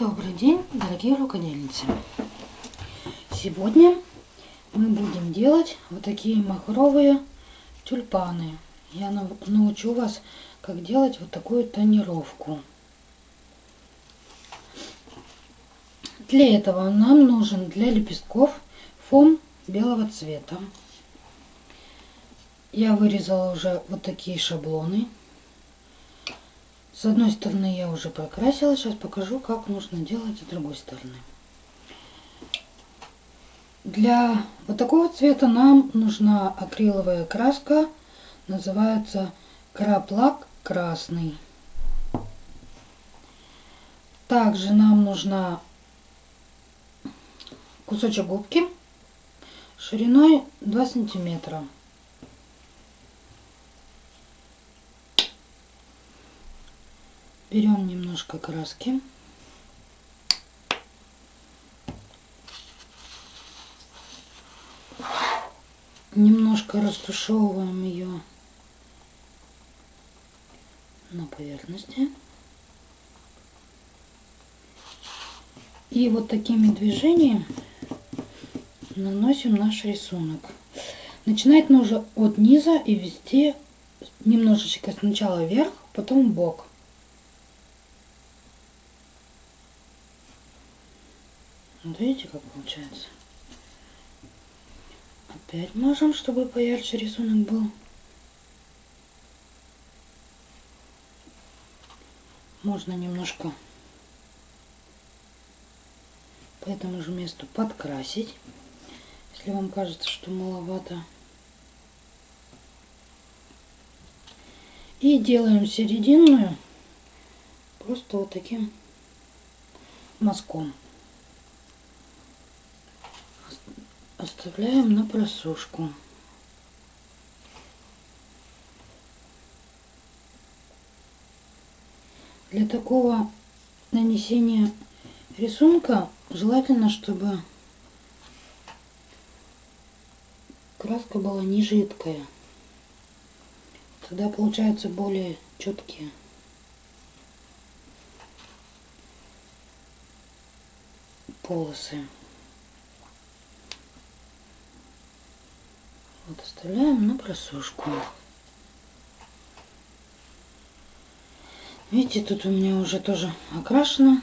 Добрый день, дорогие рукодельницы! Сегодня мы будем делать вот такие махровые тюльпаны. Я научу вас, как делать вот такую тонировку. Для этого нам нужен для лепестков фон белого цвета. Я вырезала уже вот такие шаблоны. С одной стороны я уже прокрасила, сейчас покажу, как нужно делать с другой стороны. Для вот такого цвета нам нужна акриловая краска, называется краплак красный. Также нам нужна кусочек губки шириной 2 сантиметра. Берем немножко краски. Немножко растушевываем ее на поверхности. И вот такими движениями наносим наш рисунок. Начинать нужно от низа и вести немножечко сначала вверх, потом в бок. Вот видите, как получается? Опять можем, чтобы поярче рисунок был. Можно немножко по этому же месту подкрасить, если вам кажется, что маловато. И делаем серединную просто вот таким мазком. Оставляем на просушку. Для такого нанесения рисунка желательно, чтобы краска была не жидкая. Тогда получаются более четкие. полосы. Вот оставляем на просушку. Видите, тут у меня уже тоже окрашено.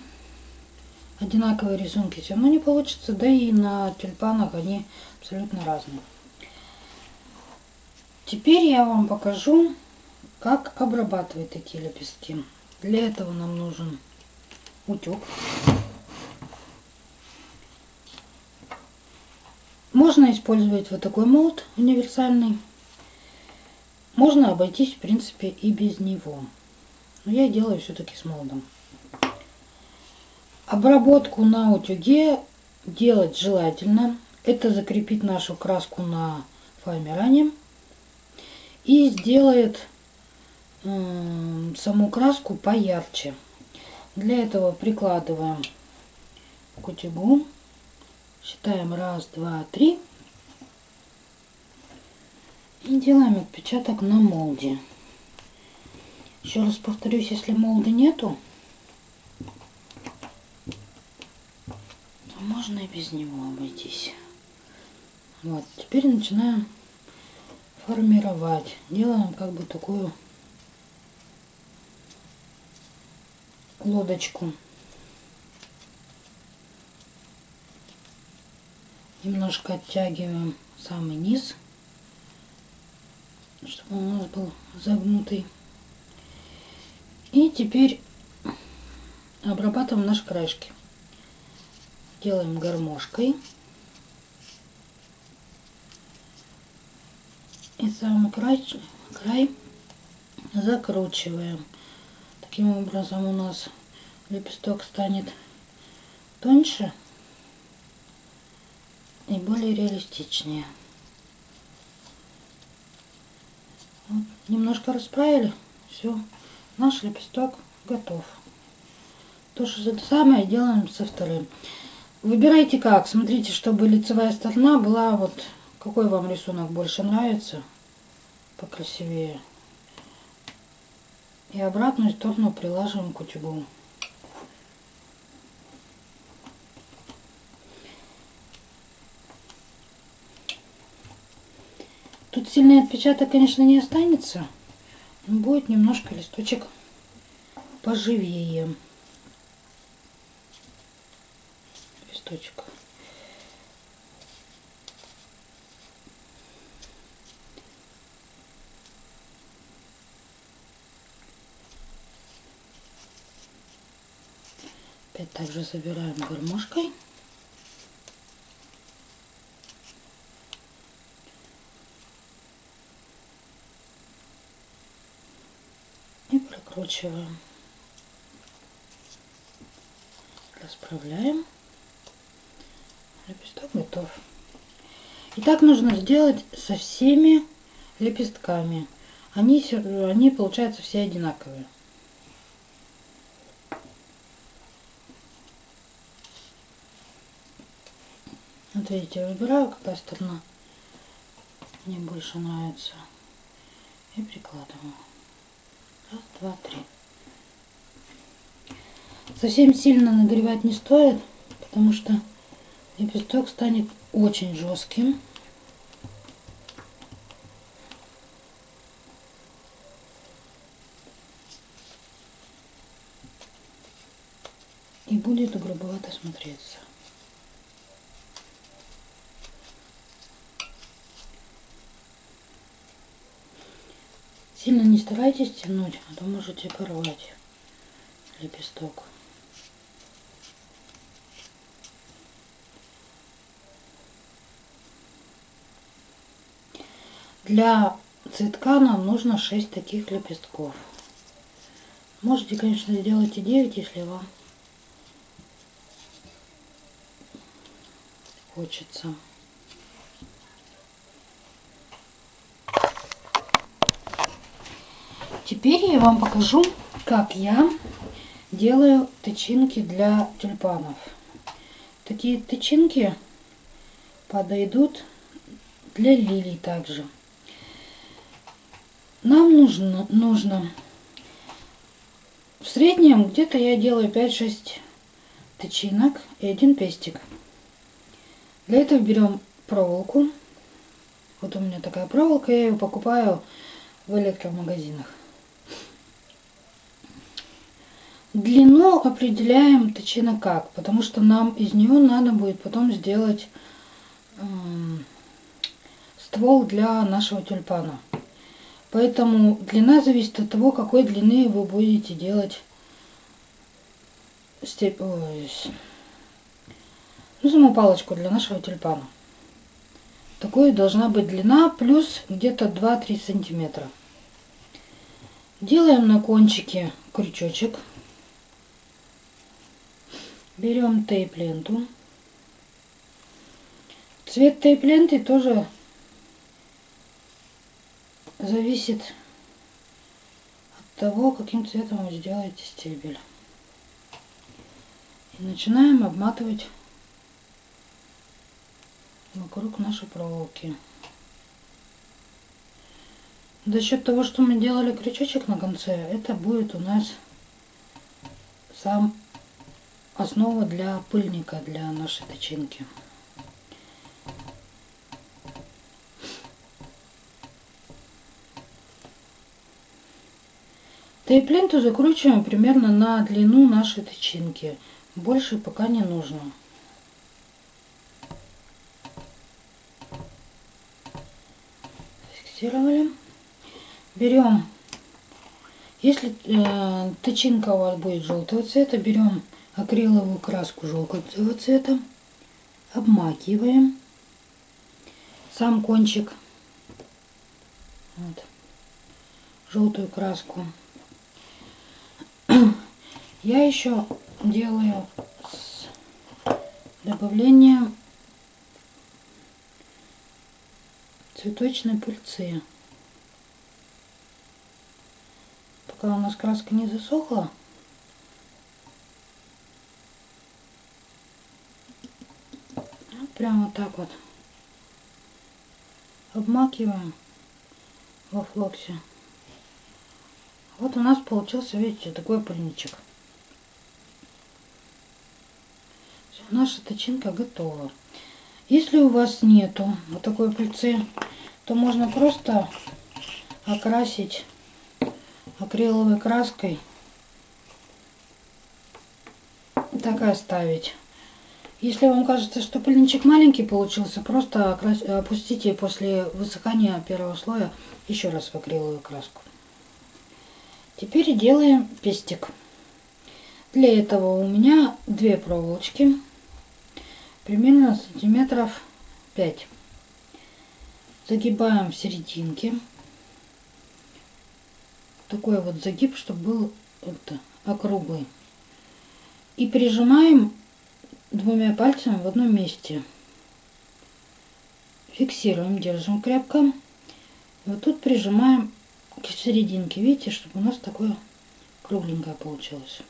Одинаковые рисунки все равно не получится. Да и на тюльпанах они абсолютно разные. Теперь я вам покажу, как обрабатывать такие лепестки. Для этого нам нужен утюг. Можно использовать вот такой молот универсальный. Можно обойтись, в принципе, и без него. Но я делаю все-таки с молотом. Обработку на утюге делать желательно. Это закрепит нашу краску на фоамиране и сделает саму краску поярче. Для этого прикладываем к утюгу Считаем раз, два, три. И делаем отпечаток на молде. Еще раз повторюсь, если молда нету, то можно и без него обойтись. Вот, теперь начинаем формировать. Делаем как бы такую лодочку. Немножко оттягиваем самый низ, чтобы он у нас был загнутый. И теперь обрабатываем наши краешки. Делаем гармошкой. И самый край, край закручиваем. Таким образом у нас лепесток станет тоньше и более реалистичнее. Вот, немножко расправили, все, наш лепесток готов. То же самое делаем со вторым. Выбирайте как, смотрите, чтобы лицевая сторона была вот, какой вам рисунок больше нравится, покрасивее. И обратную сторону прилаживаем к утюгу. Тут сильный отпечаток, конечно, не останется, но будет немножко листочек поживее. Листочек. Опять также забираем гармошкой. И прокручиваем. Расправляем. Лепесток готов. И так нужно сделать со всеми лепестками. Они, они получаются все одинаковые. Вот видите, выбираю, какая сторона мне больше нравится. И прикладываю. Раз, два, три. Совсем сильно нагревать не стоит, потому что лепесток станет очень жестким. И будет грубовато смотреться. Сильно не старайтесь тянуть, а то можете порвать лепесток. Для цветка нам нужно 6 таких лепестков. Можете, конечно, сделать и 9, если вам хочется. Теперь я вам покажу, как я делаю тычинки для тюльпанов. Такие тычинки подойдут для лилий также. Нам нужно, нужно в среднем где-то я делаю 5-6 тычинок и один пестик. Для этого берем проволоку. Вот у меня такая проволока, я ее покупаю в электромагазинах. Длину определяем точно как, потому что нам из нее надо будет потом сделать э, ствол для нашего тюльпана. Поэтому длина зависит от того, какой длины вы будете делать степ... Ой, ну, саму палочку для нашего тюльпана. Такой должна быть длина плюс где-то 2-3 сантиметра. Делаем на кончике крючочек. Берем тейп-ленту. Цвет тейп-ленты тоже зависит от того, каким цветом вы сделаете стебель. И начинаем обматывать вокруг нашей проволоки. За счет того, что мы делали крючочек на конце, это будет у нас сам основа для пыльника для нашей тычинки. Тейп-ленту закручиваем примерно на длину нашей тычинки. Больше пока не нужно. Фиксировали. Берем, если э, тычинка у вас будет желтого цвета, берем акриловую краску желтого цвета, обмакиваем сам кончик, вот, желтую краску. Я еще делаю с добавлением цветочной пыльцы. Пока у нас краска не засохла, прямо вот так вот обмакиваем во флоксе. Вот у нас получился, видите, такой пыльничек. Все, наша точинка готова. Если у вас нету вот такой пыльцы, то можно просто окрасить акриловой краской так и оставить. Если вам кажется, что пыльничек маленький получился, просто опустите после высыхания первого слоя еще раз в акриловую краску. Теперь делаем пестик. Для этого у меня две проволочки, примерно сантиметров 5. Загибаем в серединке. Такой вот загиб, чтобы был это, округлый. И прижимаем двумя пальцами в одном месте. Фиксируем, держим крепко. Вот тут прижимаем к серединке. Видите, чтобы у нас такое кругленькое получилось.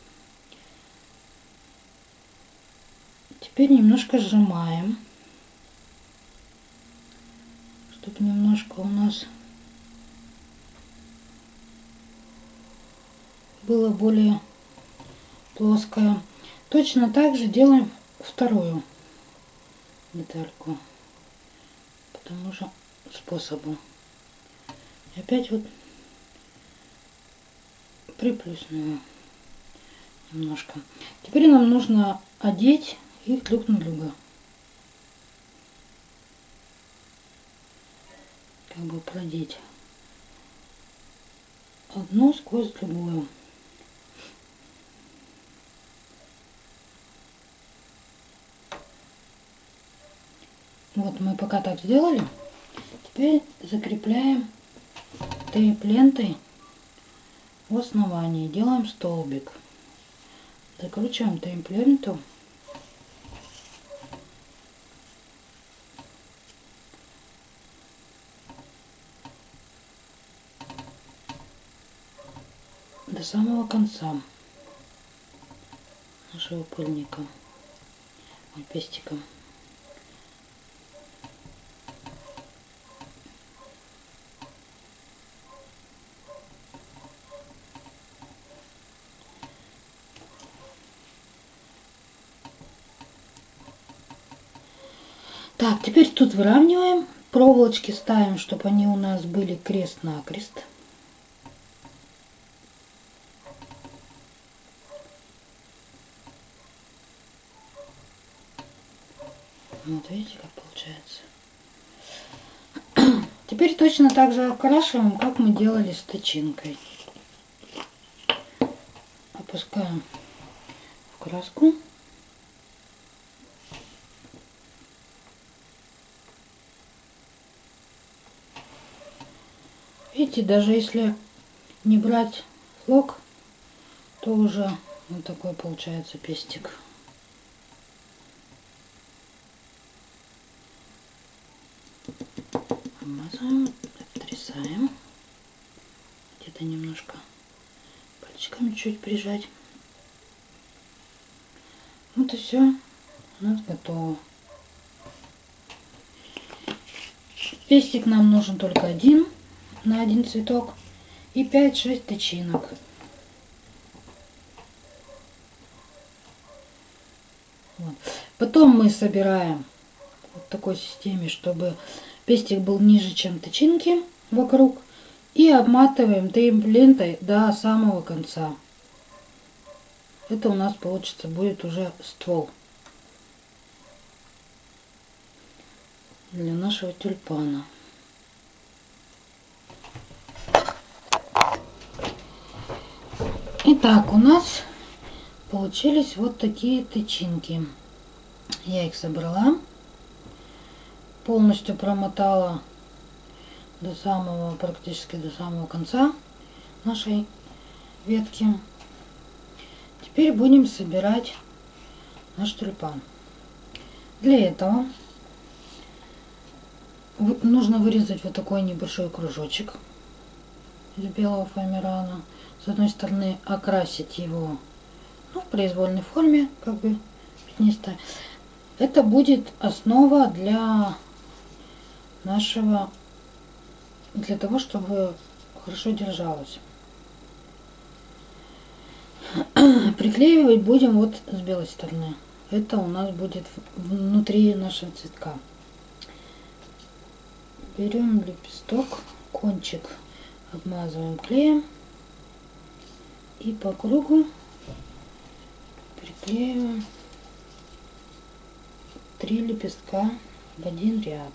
Теперь немножко сжимаем, чтобы немножко у нас было более плоское. Точно так же делаем вторую детальку по тому же способу. И опять вот приплюсную немножко. Теперь нам нужно одеть их друг на друга. Как бы продеть одну сквозь другую. Вот мы пока так сделали. Теперь закрепляем тейп-лентой в основании. Делаем столбик. Закручиваем тейп-ленту. до самого конца нашего пыльника, пестика. Так, теперь тут выравниваем. Проволочки ставим, чтобы они у нас были крест-накрест. Вот видите, как получается. Теперь точно так же окрашиваем, как мы делали с тычинкой. Опускаем в краску. Видите, даже если не брать лок, то уже вот такой получается пестик. Обмазываем, отрезаем. Где-то немножко пальчиками чуть прижать. Вот и все. У нас готово. Пестик нам нужен только один на один цветок и 5-6 тычинок. Вот. Потом мы собираем вот такой системе, чтобы пестик был ниже, чем тычинки вокруг. И обматываем тейп лентой до самого конца. Это у нас получится будет уже ствол для нашего тюльпана. Итак, у нас получились вот такие тычинки. Я их собрала, полностью промотала до самого, практически до самого конца нашей ветки. Теперь будем собирать наш тюльпан. Для этого нужно вырезать вот такой небольшой кружочек из белого фоамирана с одной стороны окрасить его ну, в произвольной форме, как бы пятнистая. Это будет основа для нашего, для того, чтобы хорошо держалось. Приклеивать будем вот с белой стороны. Это у нас будет внутри нашего цветка. берем лепесток, кончик обмазываем клеем и по кругу приклеиваем три лепестка в один ряд.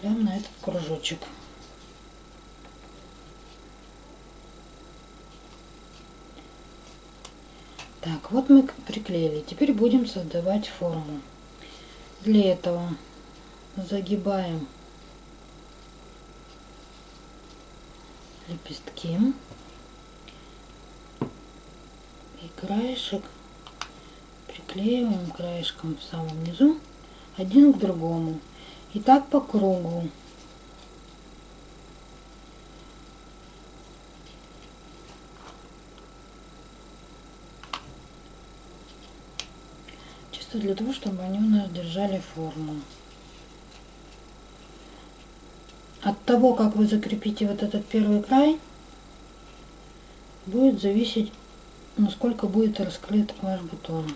Прямо на этот кружочек. Так, вот мы приклеили. Теперь будем создавать форму. Для этого загибаем лепестки и краешек приклеиваем краешком в самом низу один к другому. И так по кругу. Чисто для того, чтобы они у нас держали форму. От того, как вы закрепите вот этот первый край, будет зависеть, насколько будет раскрыт ваш бутон.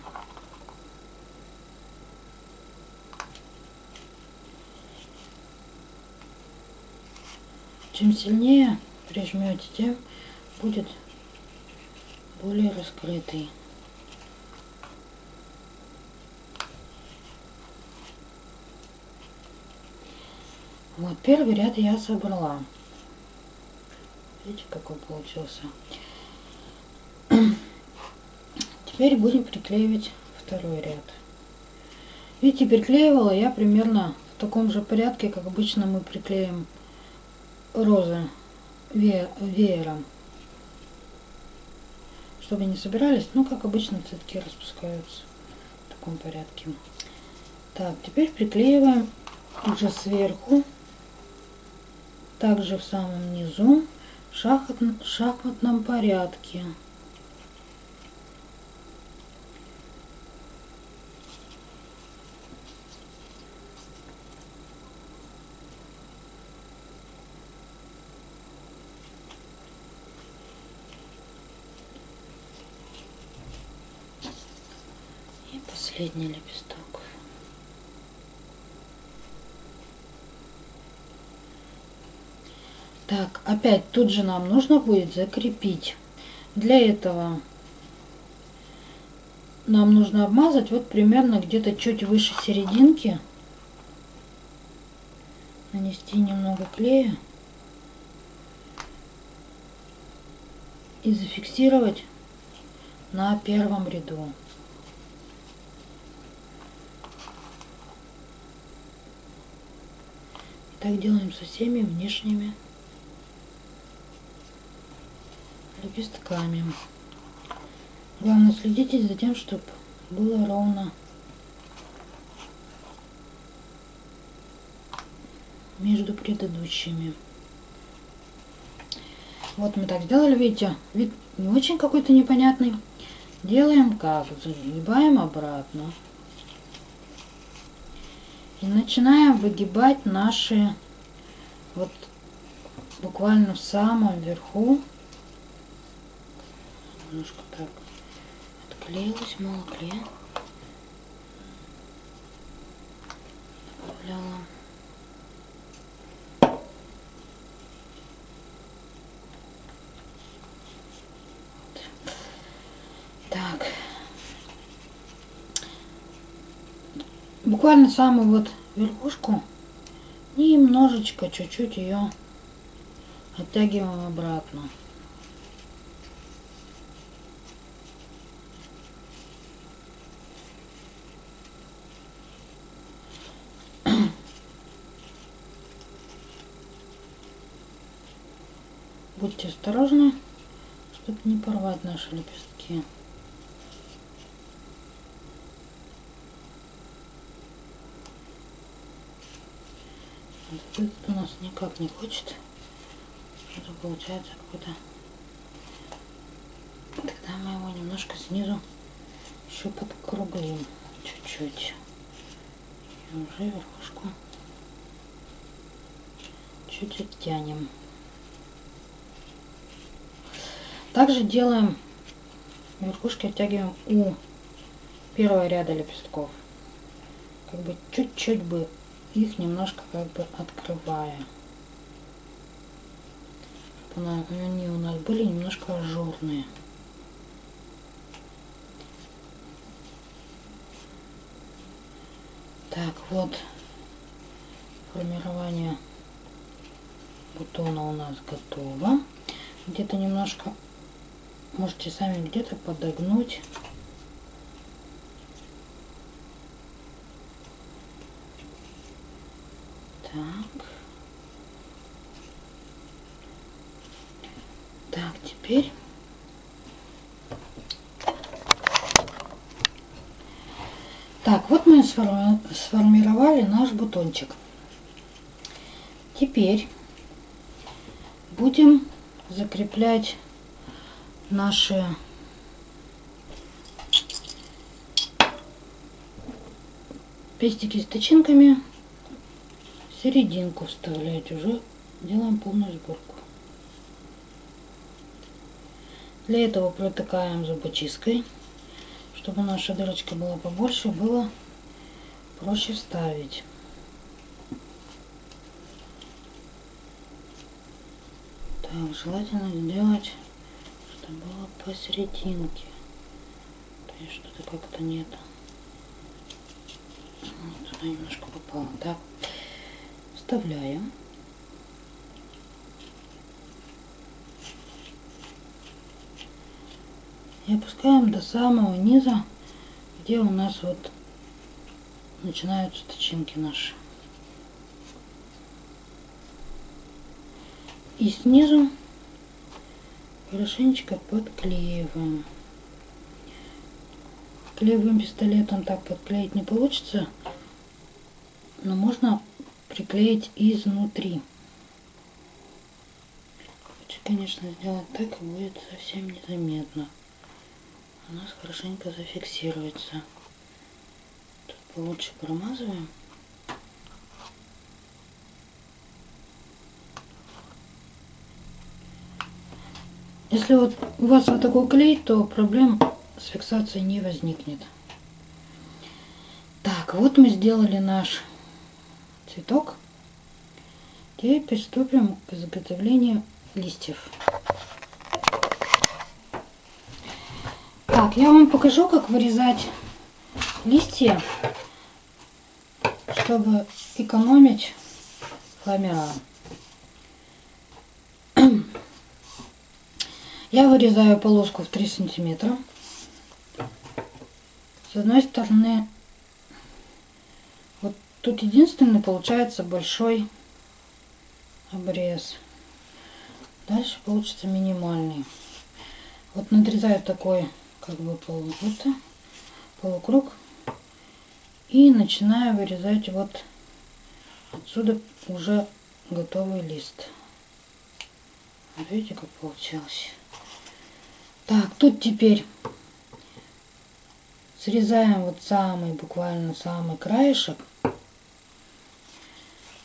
Чем сильнее прижмете, тем будет более раскрытый. Вот первый ряд я собрала. Видите, какой получился. Теперь будем приклеивать второй ряд. Видите, приклеивала я примерно в таком же порядке, как обычно мы приклеим розы веером. Чтобы не собирались, ну, как обычно, цветки распускаются в таком порядке. Так, теперь приклеиваем уже сверху, также в самом низу, в шахматном порядке. последний лепесток. Так, опять тут же нам нужно будет закрепить. Для этого нам нужно обмазать вот примерно где-то чуть выше серединки. Нанести немного клея. И зафиксировать на первом ряду. Так делаем со всеми внешними лепестками. Главное следите за тем, чтобы было ровно между предыдущими. Вот мы так сделали, видите, вид не очень какой-то непонятный. Делаем как? Загибаем обратно. И начинаем выгибать наши вот буквально в самом верху. Немножко так отклеилось, мало клея. Добавляла. Так. буквально самую вот верхушку немножечко, чуть-чуть ее оттягиваем обратно. Будьте осторожны, чтобы не порвать наши лепестки. Этот у нас никак не хочет. Это получается какой-то... Тогда мы его немножко снизу еще подкруглим чуть-чуть. И уже верхушку чуть оттянем. Также делаем верхушки оттягиваем у первого ряда лепестков. Как бы чуть-чуть бы их немножко как бы открывая. Они у нас были немножко ажурные. Так, вот формирование бутона у нас готово. Где-то немножко можете сами где-то подогнуть. Так. Так, теперь Так, вот мы сформировали наш бутончик. Теперь будем закреплять наши пестики с тычинками серединку вставлять. Уже делаем полную сборку. Для этого протыкаем зубочисткой чтобы наша дырочка была побольше, было проще вставить. Так, желательно сделать, чтобы было посерединке. То есть что-то как-то нет. Туда немножко попало. Так, вставляем. и опускаем до самого низа, где у нас вот начинаются тычинки наши. И снизу хорошенечко подклеиваем. Клеевым пистолетом так подклеить не получится, но можно приклеить изнутри. Лучше, конечно, сделать так, будет совсем незаметно у нас хорошенько зафиксируется. Тут получше промазываем. Если вот у вас вот такой клей, то проблем с фиксацией не возникнет. Так, вот мы сделали наш цветок. Теперь приступим к изготовлению листьев. Так, я вам покажу, как вырезать листья, чтобы экономить фламера. Я вырезаю полоску в 3 сантиметра. С одной стороны, вот тут единственный получается большой обрез. Дальше получится минимальный. Вот надрезаю такой как бы полукруто, полукруг. И начинаю вырезать вот отсюда уже готовый лист. Видите, как получилось. Так, тут теперь срезаем вот самый, буквально самый краешек.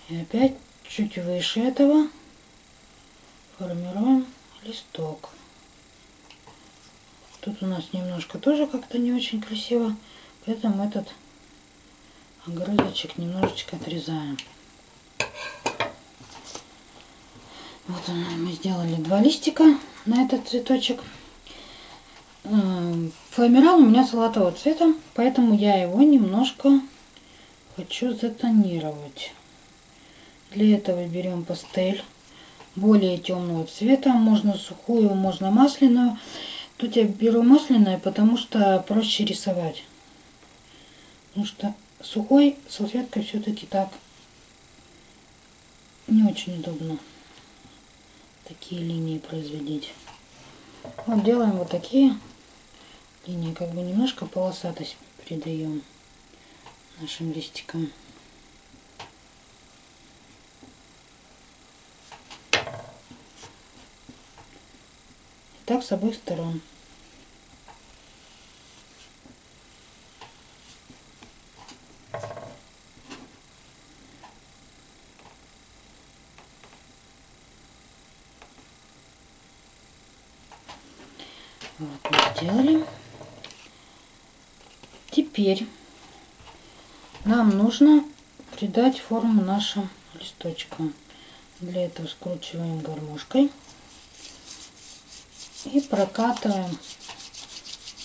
И опять чуть выше этого формируем листок. Тут у нас немножко тоже как-то не очень красиво, поэтому этот огрызочек немножечко отрезаем. Вот мы сделали два листика на этот цветочек. Эм, фламерал у меня салатового цвета, поэтому я его немножко хочу затонировать. Для этого берем пастель более темного цвета, можно сухую, можно масляную. Тут я беру масляное, потому что проще рисовать. Потому что сухой салфеткой все-таки так не очень удобно такие линии производить. Вот делаем вот такие линии, как бы немножко полосатость придаем нашим листикам. так с обоих сторон. Вот мы сделали. Теперь нам нужно придать форму нашим листочкам. Для этого скручиваем гармошкой и прокатываем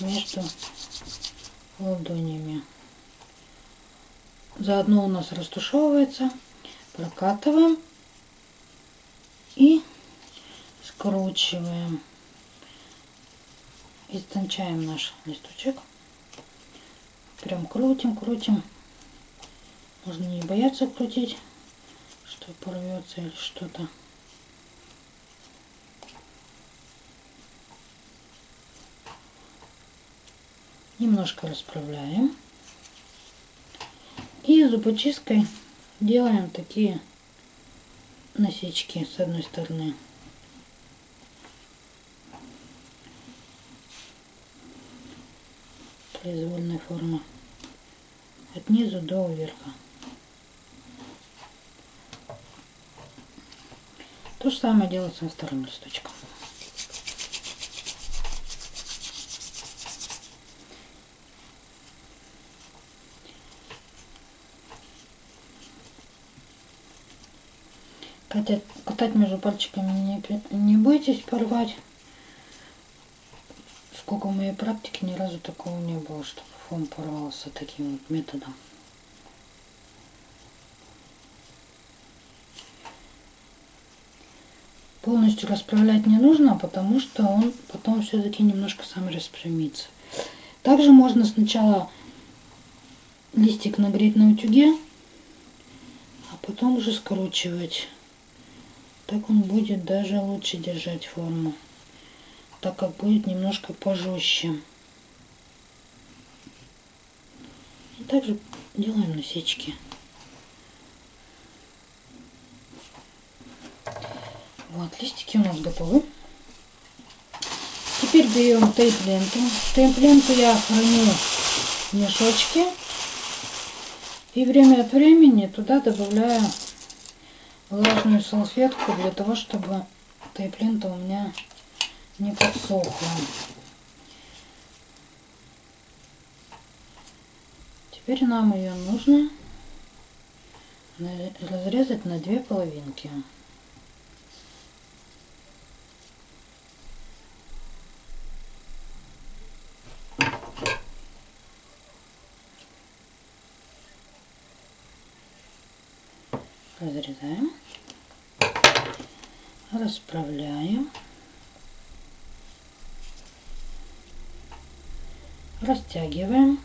между ладонями. Заодно у нас растушевывается. Прокатываем и скручиваем. Истончаем наш листочек. Прям крутим, крутим. Можно не бояться крутить, что порвется или что-то. Немножко расправляем. И зубочисткой делаем такие насечки с одной стороны. Произвольной формы. От низу до верха. То же самое делается со вторым листочком. Катать, катать между пальчиками не, не бойтесь порвать. Сколько в моей практике ни разу такого не было, чтобы фон порвался таким вот методом. Полностью расправлять не нужно, потому что он потом все-таки немножко сам распрямится. Также можно сначала листик нагреть на утюге, а потом уже скручивать. Так он будет даже лучше держать форму, так как будет немножко пожестче. И также делаем насечки. Вот, листики у нас готовы. Теперь берем тейп-ленту. Тейп-ленту я храню в мешочке. И время от времени туда добавляю влажную салфетку для того, чтобы тайплинта у меня не подсохла. Теперь нам ее нужно разрезать на две половинки. разрезаем, расправляем, растягиваем.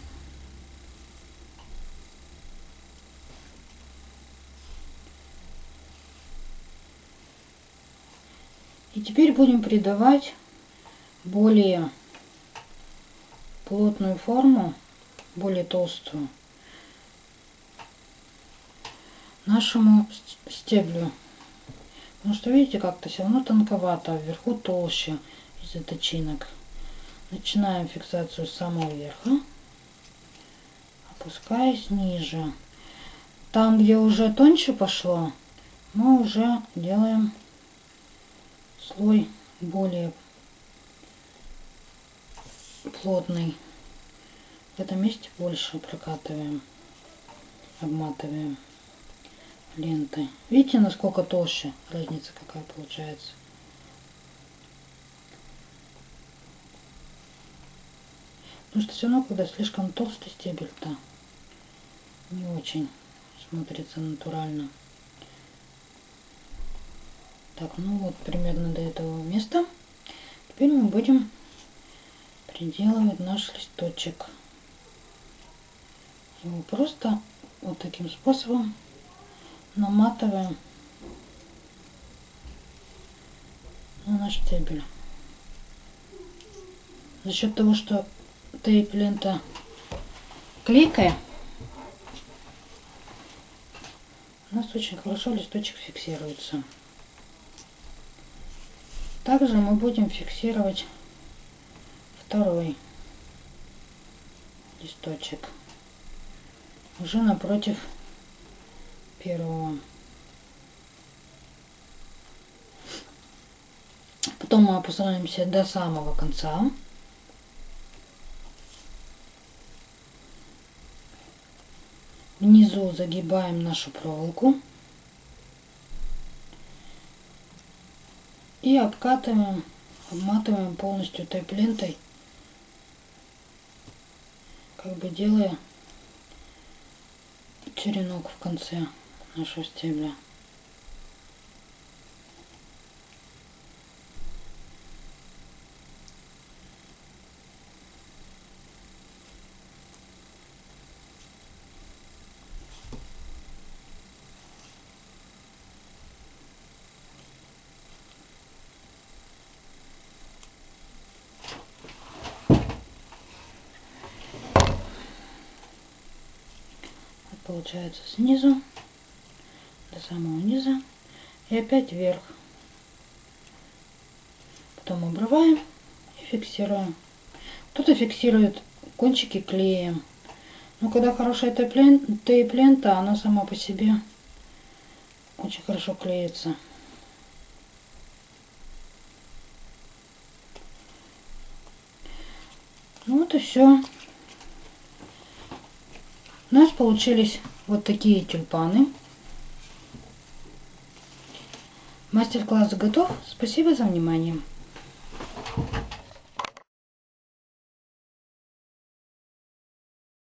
Теперь будем придавать более плотную форму, более толстую нашему стеблю. Потому что, видите, как-то все равно тонковато, а вверху толще из-за точинок. Начинаем фиксацию с самого верха, опускаясь ниже. Там, где уже тоньше пошло, мы уже делаем слой более плотный. В этом месте больше прокатываем, обматываем ленты. Видите, насколько толще? Разница какая получается. Потому что все равно, когда слишком толстый стебель-то, не очень смотрится натурально. Так, ну вот примерно до этого места. Теперь мы будем приделывать наш листочек. Его просто вот таким способом наматываем на наш стебель. За счет того, что тейп лента клейкая, у нас очень хорошо листочек фиксируется. Также мы будем фиксировать второй листочек уже напротив первого. Потом мы опускаемся до самого конца. Внизу загибаем нашу проволоку. И обкатываем, обматываем полностью тайп-лентой, как бы делая черенок в конце нашего стебля. Получается снизу до самого низа и опять вверх. Потом обрываем и фиксируем. Кто-то фиксирует кончики клеем. Но когда хорошая тейп-лента, она сама по себе очень хорошо клеится. Ну вот и все. Получились вот такие тюльпаны. Мастер-класс готов. Спасибо за внимание.